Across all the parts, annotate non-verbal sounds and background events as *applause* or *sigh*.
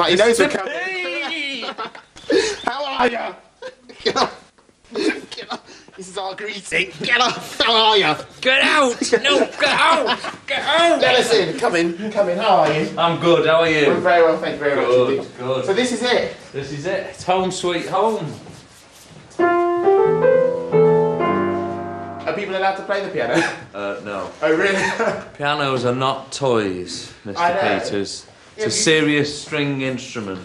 Like he knows we're coming. How are you? Get off. Get off. This is our greeting. Get off. How are ya? Get out! No, get out! Get out! Let us in. Come in. Come in. How are you? I'm good, how are We're you? very well. Thank you very much Good, indeed. good. So this is it. This is it. It's home sweet home. Are people allowed to play the piano? Uh, no. oh really? *laughs* Pianos are not toys, I know. Mr. Peters. It's a serious string instrument.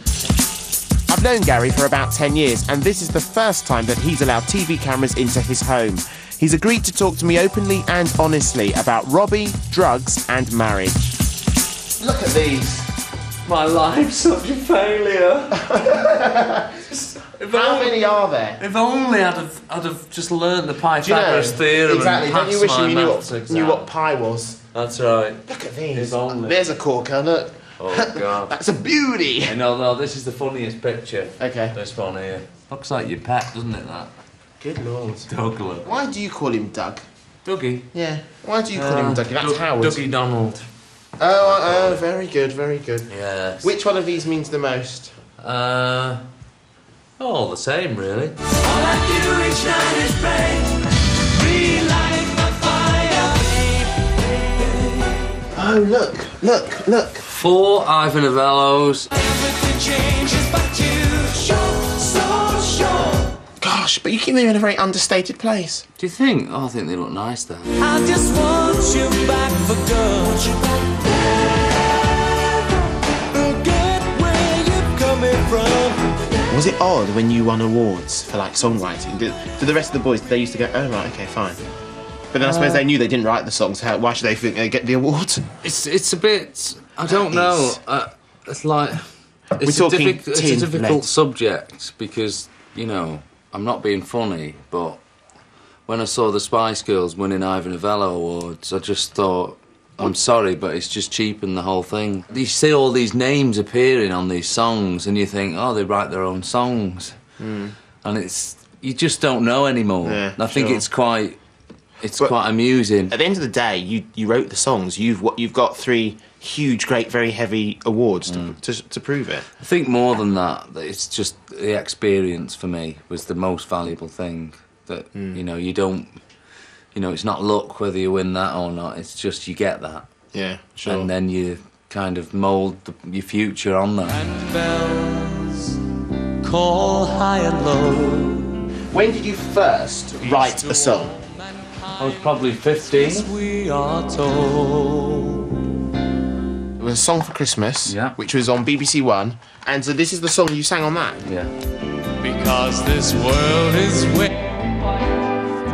I've known Gary for about 10 years, and this is the first time that he's allowed TV cameras into his home. He's agreed to talk to me openly and honestly about Robbie, drugs, and marriage. Look at these. My life's such a failure. if, *laughs* How only, many are there? if only I'd have, I'd have just learned the Do you know? Pythagoras theorem exactly. Don't you wish my you knew what, exam. knew what pi was? That's right. Look at these. If only. There's a corker. Look. Oh, God. *laughs* That's a beauty. no, no, this is the funniest picture. Okay. This one here. Looks like your pet, doesn't it, that? Good lord. Douglas. Why do you call him Doug? Dougie. Yeah. Why do you call him uh, Dougie? That's Doug- Howard. Dougie Donald. Oh, oh, very good, very good. Yes. Which one of these means the most? Uh, all the same, really. Oh, look, look, look. Four Ivor Novellos. Gosh, but you keep them in a very understated place. Do you think? Oh, I think they look nice there. I just want you back for good. Forget where you're coming from. Was it odd when you won awards for like songwriting? Did, for the rest of the boys, they used to go, oh right, okay, fine. But then I suppose they knew they didn't write the songs. How, why should they think they get the award? It's it's a bit. I don't That know. is- Uh, it's like it's We're a, diffic- it's a difficult lead. subject because you know I'm not being funny, but when I saw the Spice Girls winning Ivor Novello awards, I just thought. I'm sorry, but it's just cheapened the whole thing. You see all these names appearing on these songs, and you think, oh, they write their own songs, and it's you just don't know anymore. Yeah, And I think sure. it's quite, it's But- quite amusing. At the end of the day, you, you wrote the songs. You've what you've got three huge, great, very heavy awards to, to, to prove it. I think more than that, that it's just the experience for me was the most valuable thing. That Hmm. you know, you don't, you know, it's not luck whether you win that or not. It's just you get that, Yeah, sure. and then you kind of mould the, your future on that. And bells call high and low. when did you first write a song? I was probably fifteen. We are told. It was a song for Christmas, Yeah. which was on BBC One, and so this is the song you sang on that. Yeah. Because this world is where.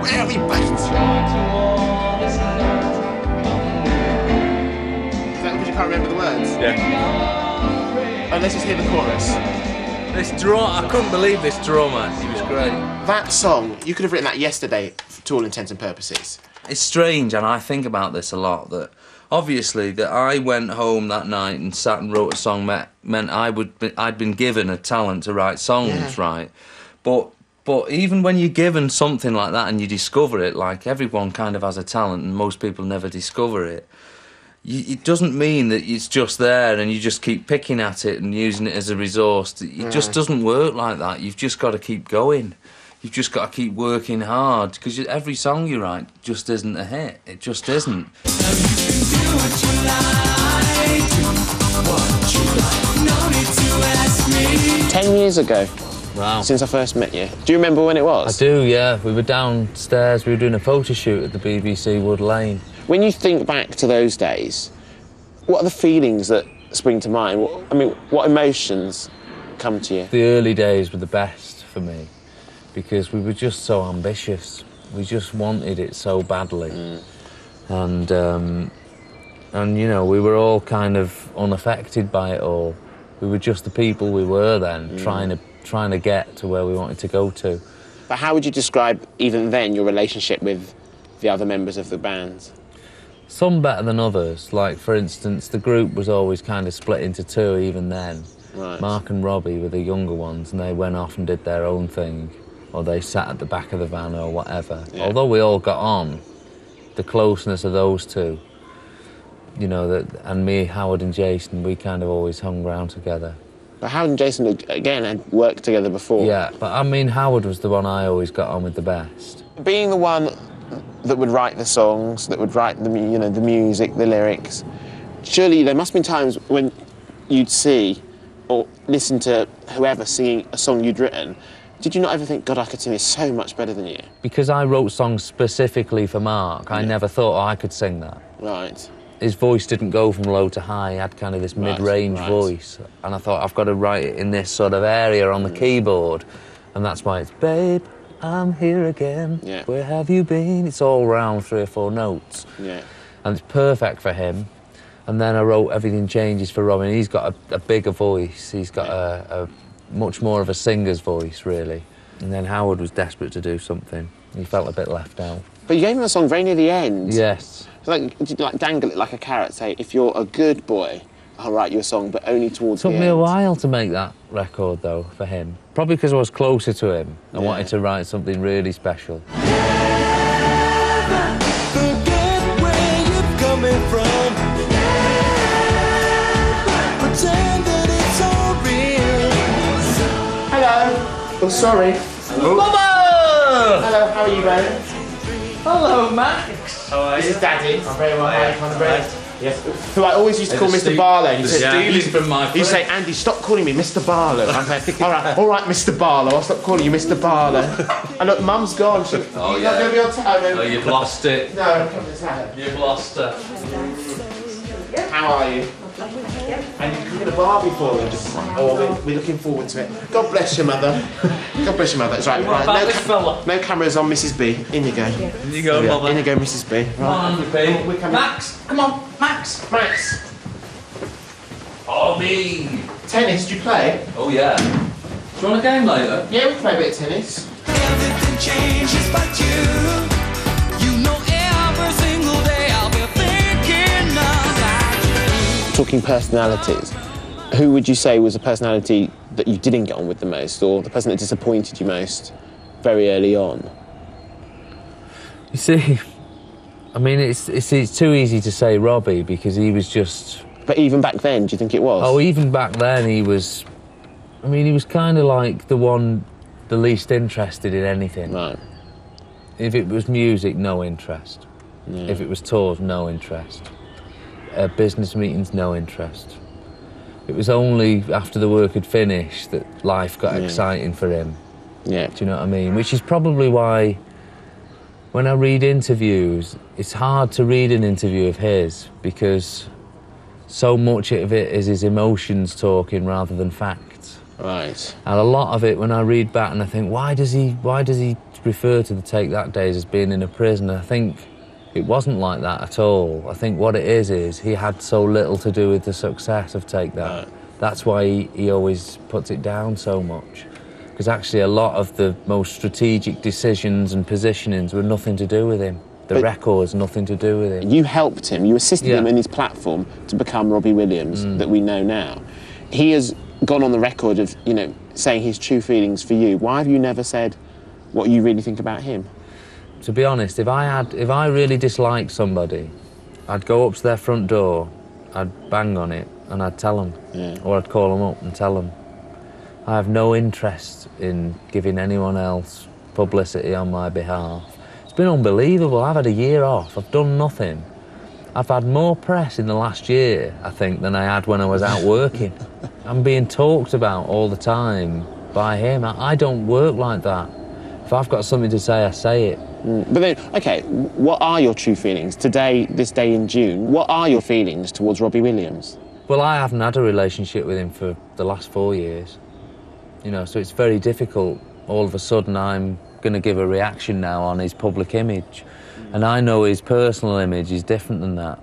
Where are we based? Is that because you can't remember the words? Yeah. Oh, let's just hear the chorus. This drum, I couldn't believe this drummer. He was great. That song, you could have written that yesterday, to all intents and purposes. It's strange, and I think about this a lot. That obviously, that I went home that night and sat and wrote a song meant, meant I would be, I'd been given a talent to write songs, Yeah. right? But but even when you're given something like that and you discover it, like everyone kind of has a talent, and most people never discover it. You, it doesn't mean that it's just there and you just keep picking at it and using it as a resource. It just doesn't work like that. You've just got to keep going. You've just got to keep working hard because every song you write just isn't a hit. It just isn't. Ten years ago, Wow. since I first met you. Do you remember when it was? I do, yeah. We were downstairs. We were doing a photo shoot at the BBC Wood Lane. When you think back to those days, what are the feelings that spring to mind? What, I mean, what emotions come to you? The early days were the best for me because we were just so ambitious. We just wanted it so badly, and um, and you know we were all kind of unaffected by it all. We were just the people we were then, trying to trying to get to where we wanted to go to. But how would you describe, even then, your relationship with the other members of the band? Some better than others. Like for instance, the group was always kind of split into two even then. Right. Mark and Robbie were the younger ones, and they went off and did their own thing, or they sat at the back of the van or whatever. Yeah. Although we all got on, the closeness of those two. You know that, and me, Howard, and Jason, we kind of always hung around together. But Howard and Jason, again, had worked together before. Yeah, but I mean, Howard was the one I always got on with the best. Being the one that would write the songs, that would write the you know the music, the lyrics. Surely there must have been times when you'd see or listen to whoever singing a song you'd written. Did you not ever think, God, I could sing this so much better than you? Because I wrote songs specifically for Mark, I never thought oh, I could sing that. Right. His voice didn't go from low to high, he had kind of this Right, mid-range right. voice. And I thought, I've got to write it in this sort of area on the Mm. keyboard. And that's why it's, Babe, I'm here again. Yeah. Where have you been? It's all round three or four notes. Yeah. and it's perfect for him. And then I wrote Everything Changes for Robbie. He's got a, a bigger voice. He's got a, a much more of a singer's voice, really. And then Howard was desperate to do something. He felt a bit left out. But you gave him a song very near the end. Yes. Like, did you like dangle it like a carrot? Say, if you're a good boy, I'll write you a song, but only towards the end. Took the me end. a while to make that record, though, for him. Probably because I was closer to him. I Yeah. wanted to write something really special. Oh, sorry. Oh. Mama! Hello. How are you, Ben? Hello, Max. How are you? This is Daddy. I'm very well. You, Conor Brett? Yes. Who I always used to call Mr. Barlow. He said, stealing from my You say. Andi, stop calling me Mr. Barlow. I'm like, *laughs* all right, all right, Mr. Barlow. I'll stop calling you Mr. Barlow. and look, Mum's gone. She, Oh, you're yeah. not going to be on time. Oh, you've lost it. No, I'm coming to town. You've lost it. How are you? And you're cooking a Barbie for them. Oh, we're, we're looking forward to it. God bless your mother. God bless your mother. It's right. right. No, no cameras on Mrs. B. In you go. In you go, Yeah, Mama. In you go, Mrs. B. Come on, babe. We're coming. Max, come on, Max. Max, Oh, me. tennis, do you play? Oh, yeah. Do you want a game later? Yeah, we play a bit of tennis. Everything changes but you. Talking personalities, who would you say was a personality that you didn't get on with the most, or the person that disappointed you most very early on? You see, I mean, it's, it's, it's too easy to say Robbie because he was just. But even back then, do you think it was? Oh, even back then, he was. I mean, he was kind of like the one the least interested in anything. right. If it was music, no interest. If it was tours, no interest. Uh, business meetings, no interest. It was only after the work had finished that life got Yeah. exciting for him. Yeah. Do you know what I mean? Which is probably why when I read interviews, it's hard to read an interview of his because so much of it is his emotions talking rather than facts. Right. And a lot of it, when I read back and I think, why does he, why does he refer to the Take That days as being in a prison? I think it wasn't like that at all. I think what it is is he had so little to do with the success of Take That. Right. That's why he, he always puts it down so much. Because actually, a lot of the most strategic decisions and positionings were nothing to do with him. The But- records, nothing to do with him. You helped him, you assisted Yeah. Mm. him in his platform to become Robbie Williams that we know now. He has gone on the record of, you know, saying his true feelings for you. Why have you never said what you really think about him? To be honest, if I had, if I really disliked somebody, I'd go up to their front door, I'd bang on it, and I'd tell them, Yeah. or I'd call them up and tell them. I have no interest in giving anyone else publicity on my behalf. It's been unbelievable. I've had a year off. I've done nothing. I've had more press in the last year, I think, than I had when I was out *laughs* working. I'm being talked about all the time by him. I, I don't work like that. If I've got something to say, I say it. But then, okay, what are your true feelings today, this day in June? What are your feelings towards Robbie Williams? Well, I haven't had a relationship with him for the last four years. You know, so it's very difficult. All of a sudden, I'm going to give a reaction now on his public image. And I know his personal image is different than that.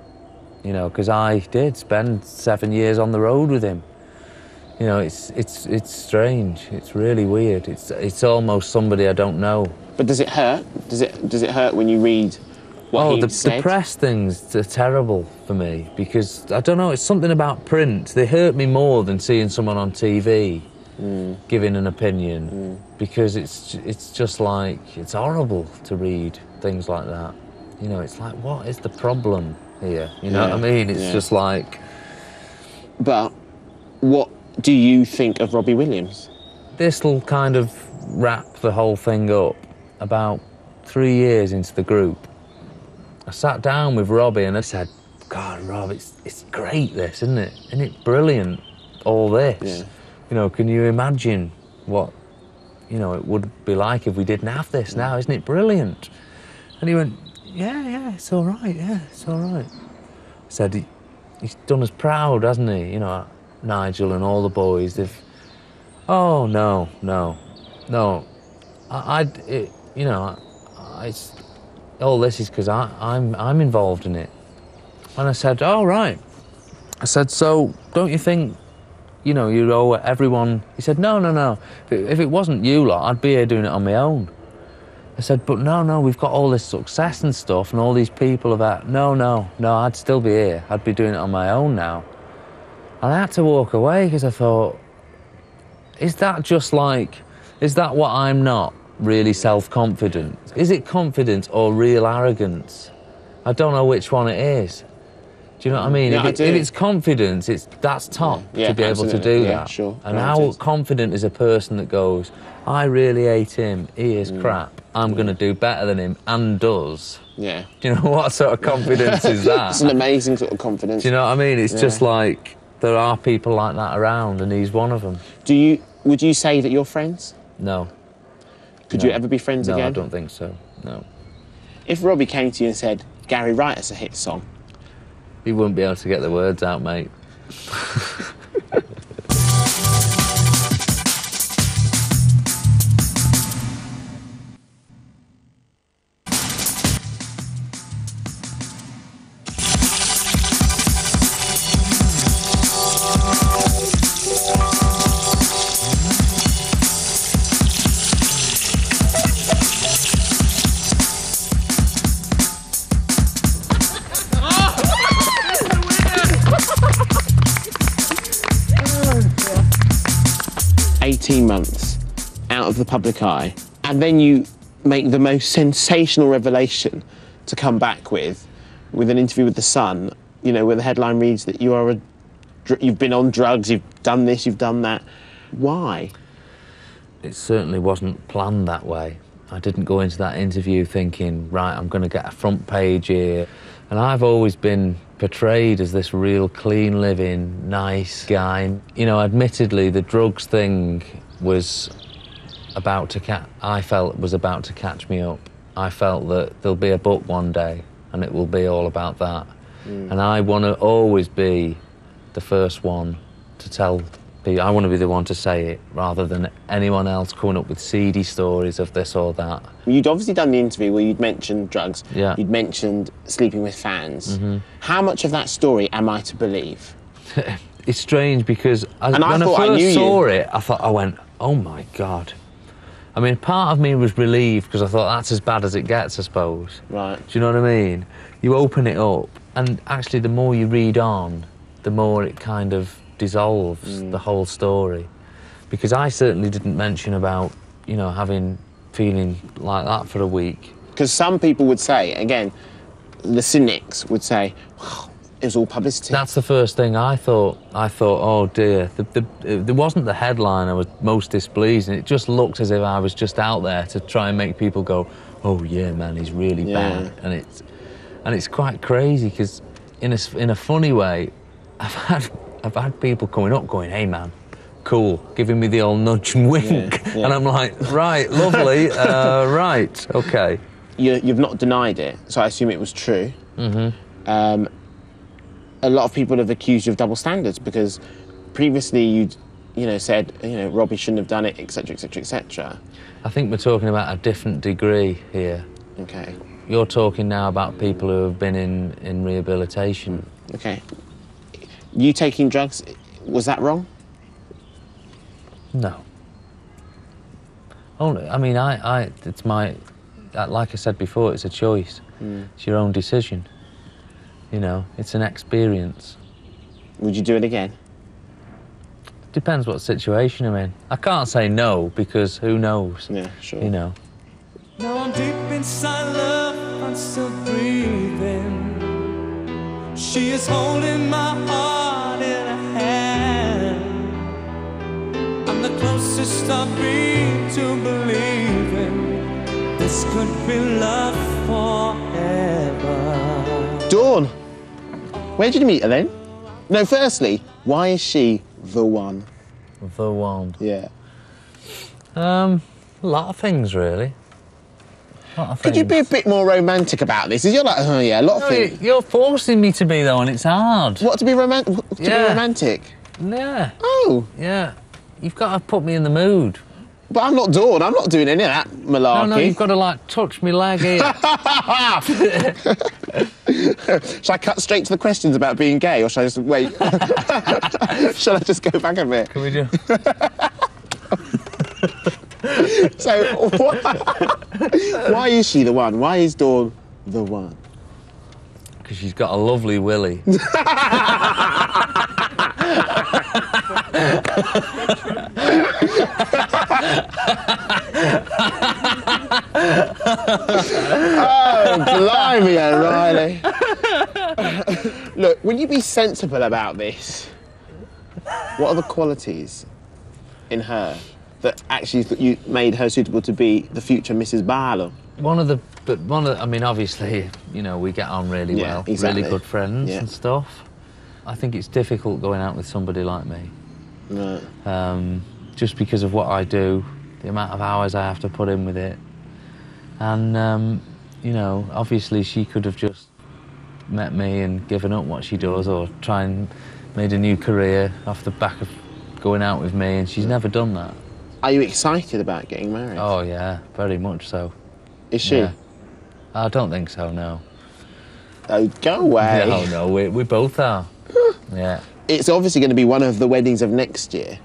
You know, because I did spend seven years on the road with him. You know, it's, it's, it's strange. It's really weird. It's, it's almost somebody I don't know. But does it hurt? Does it does it hurt when you read what oh, he the, the press things are terrible for me because I don't know. It's something about print. They hurt me more than seeing someone on TV hmm. giving an opinion hmm. because it's it's just like it's horrible to read things like that. You know, it's like, what is the problem here? You know Yeah, what I mean? It's yeah. just like But what do you think of Robbie Williams? this'll kind of wrap the whole thing up. About three years into the group, I sat down with Robbie and I said, God, Rob, it's, it's great, this, isn't it? Isn't it brilliant, all this? Yeah. You know, can you imagine what, you know, it would be like if we didn't have this now? Isn't it brilliant? And he went, Yeah, yeah, it's all right, yeah, it's all right. I said, he, He's done us proud, hasn't he? You know, Nigel and all the boys, they've. Oh, no, no, no. I, I'd, it, you know, I, it's, all this is because I'm, I'm involved in it. And I said, oh, right. I said, so don't you think, you know, you owe everyone. He said, no, no, no. If it, if it wasn't you lot, I'd be here doing it on my own. I said, but no, no, we've got all this success and stuff, and all these people about. No, no, no, I'd still be here. I'd be doing it on my own now. And I had to walk away because I thought, is that just like, is that what I'm not? Really self confident? Is it confidence or real arrogance? I don't know which one it is. Do you know what I mean? Yeah, if, I it- do. if it's confidence, it's that's top Yeah, to be able to do Yeah, that. sure. And how confident is a person that goes, I really hate him. He is Mm. crap. I'm going to do better than him, and does. Yeah. Do you know *laughs* what sort of confidence is that? It's an amazing sort of confidence. Do you know what I mean? It's just like there are people like that around, and he's one of them. Do you? Would you say that you're friends? No, Could No. you ever be friends no, again? No, I don't think so. No, If Robbie came to you and said, "Gary, write us a hit song," he wouldn't be able to get the words out, mate. *laughs* eighteen months out of the public eye, and then you make the most sensational revelation to come back with, with an interview with the Sun. You know, where the headline reads that you are a, you've been on drugs, you've done this, you've done that. Why? It certainly wasn't planned that way. I didn't go into that interview thinking, right, I'm going to get a front page here. And I've always been portrayed as this real clean living, nice guy. You know, admittedly, the drugs thing was about to catch, I felt was about to catch me up. I felt that there'll be a book one day and it will be all about that. Mm. And I want to always be the first one to tell people. I want to be the one to say it rather than anyone else coming up with seedy stories of this or that. You'd obviously done the interview where you'd mentioned drugs. Yeah. You'd mentioned sleeping with fans. Mm-hmm. How much of that story am I to believe? *laughs* It's strange because I, when I, thought I first knew you. saw it, I thought I went, "Oh my god!" I mean, part of me was relieved because I thought that's as bad as it gets, I suppose. Right. Do you know what I mean? You open it up, and actually, the more you read on, the more it kind of dissolves Mm. the whole story. Because I certainly didn't mention about, you know, having feeling like that for a week. Because some people would say, again, the cynics would say, it was all publicity. That's the first thing I thought. I thought, oh dear, the, the, there wasn't the headline I was most displeased, and it just looked as if I was just out there to try and make people go, oh yeah, man, he's really Yeah. bad, and it's and it's quite crazy because in a in a funny way, *laughs* I've had I've had people coming up going, hey man. Cool, giving me the old nudge and *laughs* wink, yeah. and I'm like, right, lovely, *laughs* uh, right, okay. you, you've not denied it, so I assume it was true. Mm-hmm. Um, a lot of people have accused you of double standards because previously you'd, you know, said, you know, Robbie shouldn't have done it, etc., etc., etc. I think we're talking about a different degree here. Okay, You're talking now about people who have been in, in rehabilitation. okay. You taking drugs, was that wrong? No. Only, I mean, I, I, it's my, uh, like I said before, it's a choice. It's your own decision. You know, it's an experience. Would you do it again? Depends what situation I'm in. I can't say no because who knows? Yeah, sure. You know. Now I'm deep inside love months of breathing. She is holding my heart the closest I've been to believing this could be love forever. Dawn, where did you meet her then? No, firstly, why is she the one? The one. Yeah. Um, a lot of things, really. A lot of Could you be a bit more romantic about this? Is you're like, oh yeah, a lot of things. You're forcing me to be, though, and it's hard. What to be romantic? To be romantic? Yeah, Oh, yeah. You've got to put me in the mood. but I'm not Dawn. I'm not doing any of that No, malarkey. no, you've got to, like, touch me leg here. *laughs* Shall I cut straight to the questions about being gay, or shall I just wait? *laughs* shall I just go back a bit? Can we do? *laughs* So, why, why is she the one? Why is Dawn the one? Because she's got a lovely willy. Oh, blimey, O'Reilly. Look, will you be sensible about this? What are the qualities in her that actually that you made her suitable to be the future Mrs. Barlow? One of the, but one of, the, I mean, obviously, you know, we get on really Yeah, well, exactly. really good friends Yeah. and stuff. I think it's difficult going out with somebody like me, Right. um, just because of what I do, the amount of hours I have to put in with it, and um, you know, obviously, she could have just met me and given up what she does, or try and made a new career off the back of going out with me, and she's never done that. Are you excited about getting married? Oh yeah, very much so. is she? Yeah. I don't think so. No. Oh, go away. *laughs* No, no, we, we both are. Yeah. It's obviously going to be one of the weddings of next year.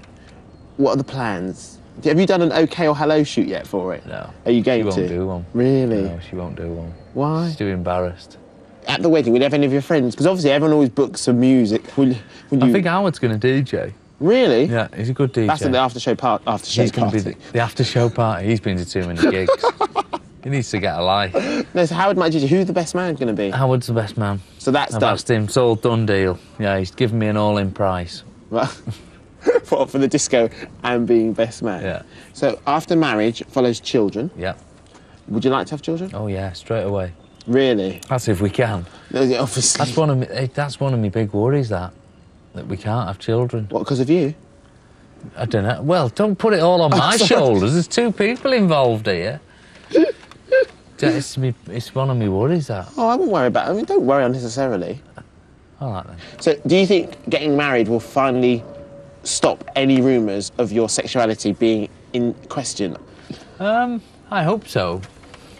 What are the plans? Have you done an okay or hello shoot yet for it? No. Are you going to? she won't to? do one. Really? No, she won't do one. Why? She's too embarrassed. At the wedding, will you have any of your friends? Because obviously everyone always books some music. Will, will you? I think Howard's going to DJ. Really? Yeah, he's a good DJ. That's at the after show part. After show he's going to party. be the, the after show party. He's been to too many gigs. *laughs* he needs to get a life. No, so Howard might DJ. Who's the best man going to be? Howard's the best man. So that's I've done. asked him. It's all done deal. Yeah, he's given me an all-in price. Well, *laughs* for, for the disco and being best man. Yeah. So after marriage follows children. Yeah. Would you like to have children? Oh yeah, straight away. Really? That's if we can. No, yeah, Obviously. That's one of me, eh, that's one of my big worries. That that we can't have children. What? Because of you? I don't know. Well, don't put it all on *laughs* my shoulders. There's two people involved here. It's, me, it's one of my worries, that. Oh, I won't worry about. it. I mean, don't worry unnecessarily. All right, then. So, do you think getting married will finally stop any rumours of your sexuality being in question? Um, I hope so.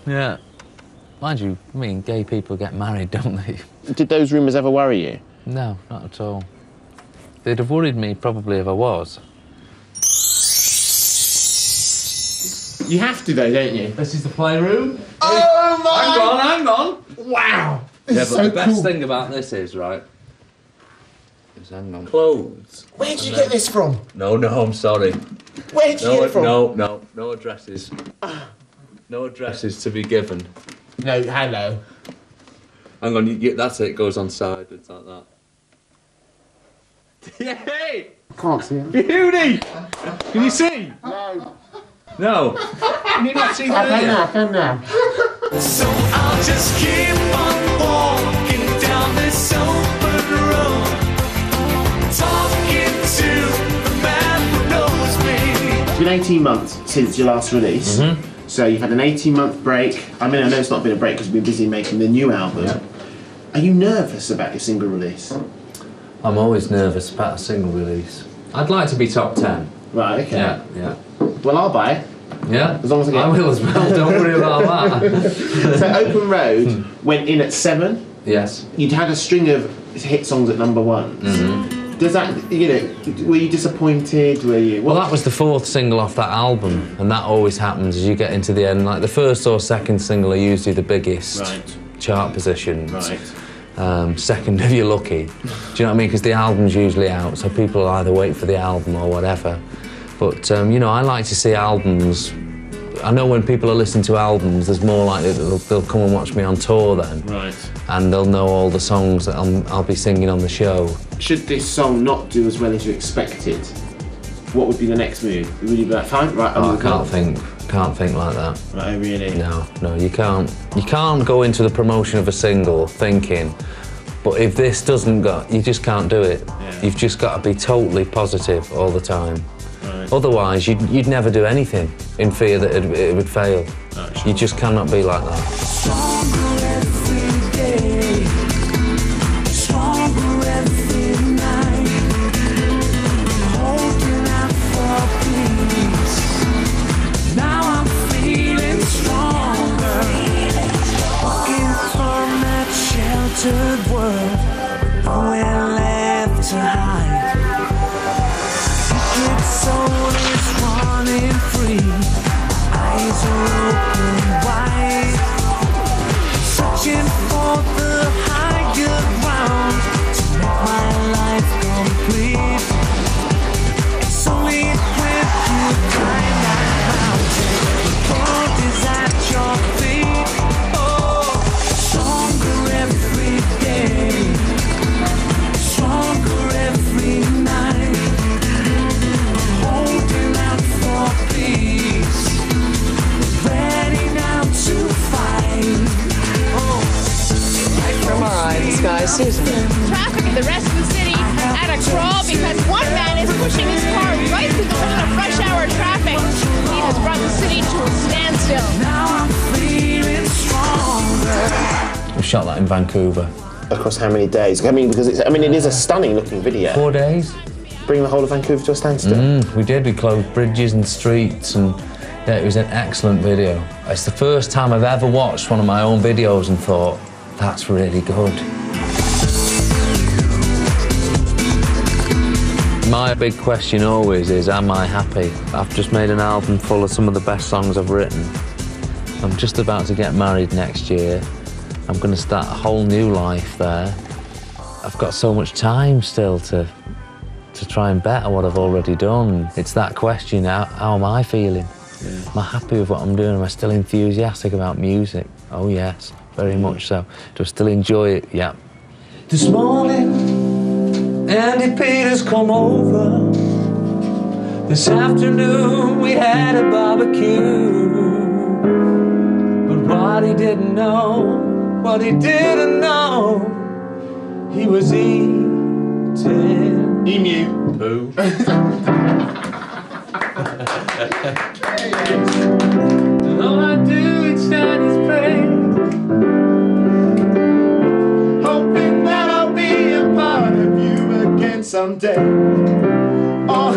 Yeah. Mind you, I mean, gay people get married, *laughs* don't they? Did those rumours ever worry you? No, not at all. They'd have worried me probably if I was. You have to, though, don't you? This is the playroom. Oh my! Hang on, hang on. Wow! This Yeah, is but so the best cool. thing about this is, right, is hang on. Clothes. Where did you get this from? No, no, I'm sorry. Where did you get No, it from? no, no, no addresses. No addresses to be given. No, hello. Hang on, you, you, that's it. Goes on side. It's like that. *laughs* Yay! Can't see him. Beauty! Can you see? No. No. Can you not see I can through now, it? I can now. So I'll just keep on walking down this open road, talking to the man who knows me. It's been 18 months since your last release. Mm-hmm. So you've had an 18 month break. I mean, I know it's not been a break because we've been busy making the new album. Are you nervous about your single release? I'm always nervous about a single release. I'd like to be top 10. Right, okay. Yeah, yeah. Well, I'll buy it. Yeah? As long as I get- I will as well, don't worry about *laughs* that. So Open Road went in at seven. yes. You'd had a string of hit songs at number one. Does that, you know, were you disappointed? Were you? Well, that was the fourth single off that album, and that always happens as you get into the end. Like the first or second single are usually the biggest Right. chart positions. Right. Um, second, if you're lucky. Do you know what I mean? Because the album's usually out, so people either wait for the album or whatever. But um, you know, I like to see albums I know when people are listening to albums, there's more likely that they'll, they'll come and watch me on tour then, Right. and they'll know all the songs that I'll, I'll be singing on the show. Should this song not do as well as you expected, what would be the next move? Would you be like, fine, right, I'm Oh, I can't think, can't think like that. Right, really? No, no, you can't. You can't go into the promotion of a single thinking, but if this doesn't go, you just can't do it. Yeah. You've just got to be totally positive all the time. Right. Otherwise, you'd, you'd never do anything in fear that it, it would fail. Right, You just cannot be like that. Stronger every eyes, guys, Susan. traffic in the rest of the city at a crawl because one man is pushing his car right through the middle of rush hour traffic. He has brought the city to a standstill. Now I'm feeling stronger. We shot that in Vancouver. Across how many days? I mean, because it's, I mean, it is a stunning looking video. Four days. Bring the whole of Vancouver to a standstill. Mm, we did. We closed bridges and streets, and yeah, it was an excellent video. It's the first time I've ever watched one of my own videos and thought, that's really good. My big question always is, am I happy? I've just made an album full of some of the best songs I've written. I'm just about to get married next year. I'm going to start a whole new life there. I've got so much time still to to try and better what I've already done. It's that question: how, how am I feeling? Am I happy with what I'm doing? Am I still enthusiastic about music? Oh yes, very much so. Do I still enjoy it? Yeah. This morning, Andi Peters come over. This afternoon, we had a barbecue. But what he didn't know, what he didn't know, he was eating. Emu. And *laughs* all I do someday. Oh,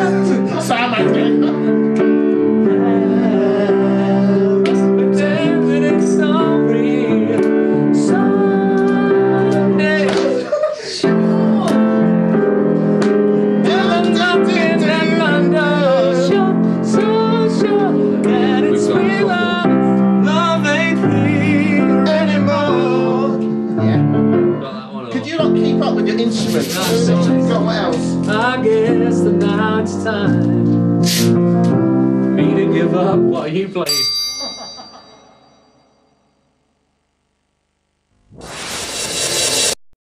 aí.